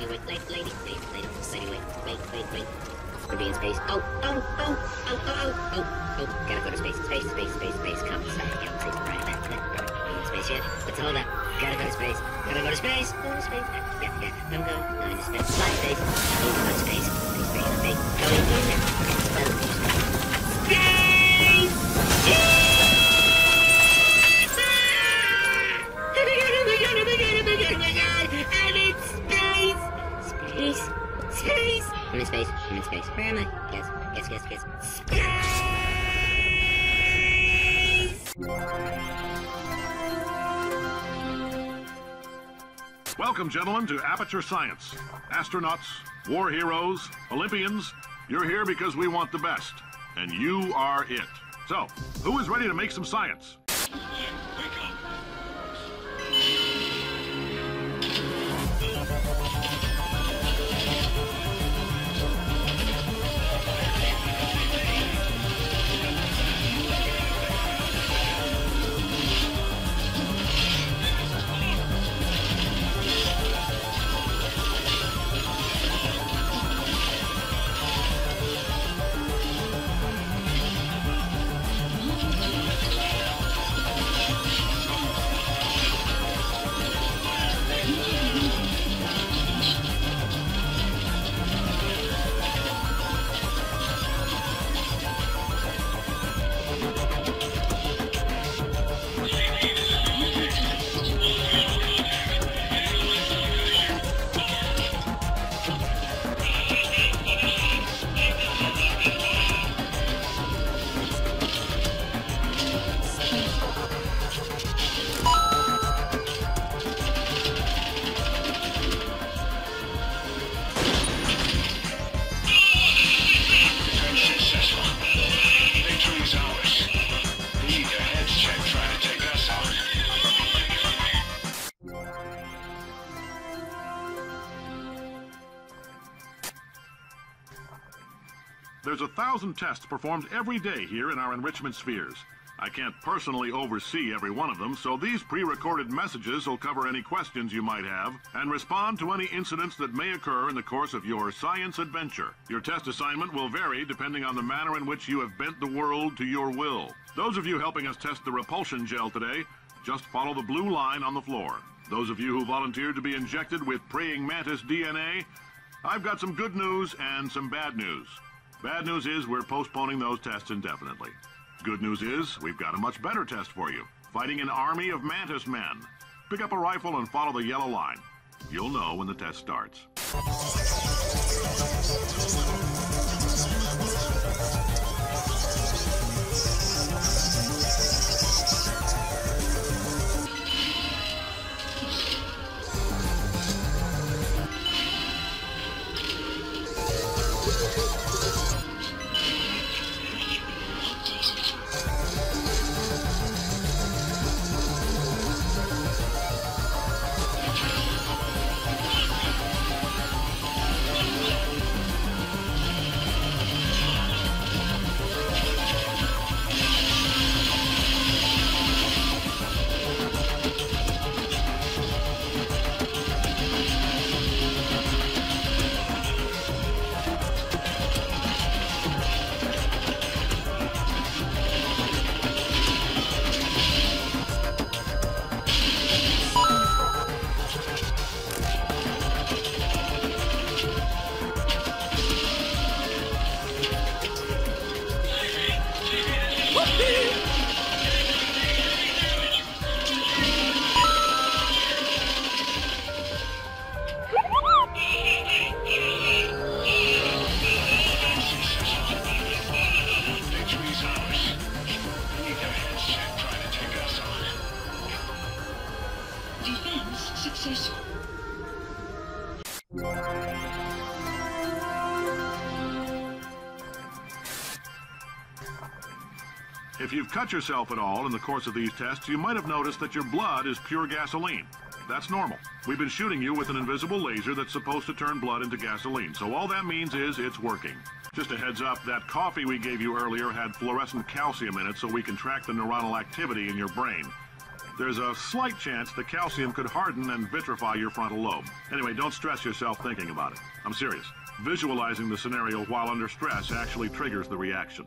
lady, wait, lady, lady, lady, lady, lady, wait, wait, wait, wait. We're being space. Oh, oh, oh, oh, oh, oh, oh, oh, gotta go to space, space, space, space, space, come, stop, space, right, right, right, right, in space yet? Let's hold up, gotta go to space, gotta go to space, go to space, yeah, yeah, I'm going, going to space, fly space, oh, go to space, space, space, space, going in there, okay, Guess. Space! Welcome, gentlemen, to Aperture Science. Astronauts, war heroes, Olympians, you're here because we want the best. And you are it. So, who is ready to make some science? There's a thousand tests performed every day here in our enrichment spheres. I can't personally oversee every one of them, so these pre-recorded messages will cover any questions you might have and respond to any incidents that may occur in the course of your science adventure. Your test assignment will vary depending on the manner in which you have bent the world to your will. Those of you helping us test the repulsion gel today, just follow the blue line on the floor. Those of you who volunteered to be injected with praying mantis DNA, I've got some good news and some bad news. Bad news is we're postponing those tests indefinitely. Good news is we've got a much better test for you. Fighting an army of mantis men. Pick up a rifle and follow the yellow line. You'll know when the test starts. If you've cut yourself at all in the course of these tests, you might have noticed that your blood is pure gasoline. That's normal. We've been shooting you with an invisible laser that's supposed to turn blood into gasoline, so all that means is it's working. Just a heads up, that coffee we gave you earlier had fluorescent calcium in it so we can track the neuronal activity in your brain. there's a slight chance the calcium could harden and vitrify your frontal lobe. Anyway, don't stress yourself thinking about it. I'm serious. Visualizing the scenario while under stress actually triggers the reaction.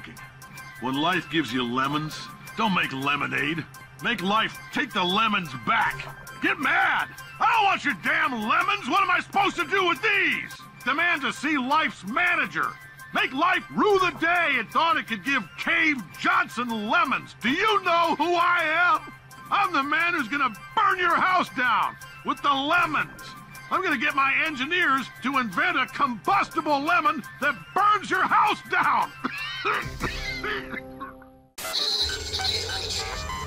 thinking. When life gives you lemons, don't make lemonade. Make life take the lemons back. Get mad! I don't want your damn lemons! What am I supposed to do with these? Demand to see life's manager. Make life rue the day it thought it could give Cave Johnson lemons. Do you know who I am? I'm the man who's gonna burn your house down with the lemons. I'm gonna get my engineers to invent a combustible lemon that burns your house down. Thank you.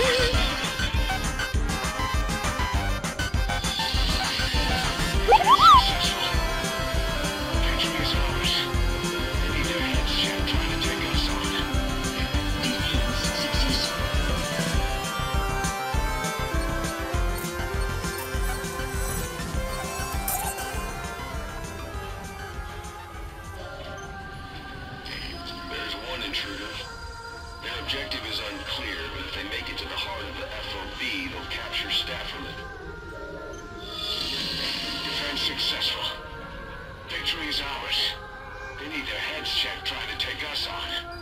Ha ha ha! Objective is unclear, but if they make it to the heart of the FOB, they'll capture staff it. Defense successful. Victory is ours. They need their heads checked trying to take us on.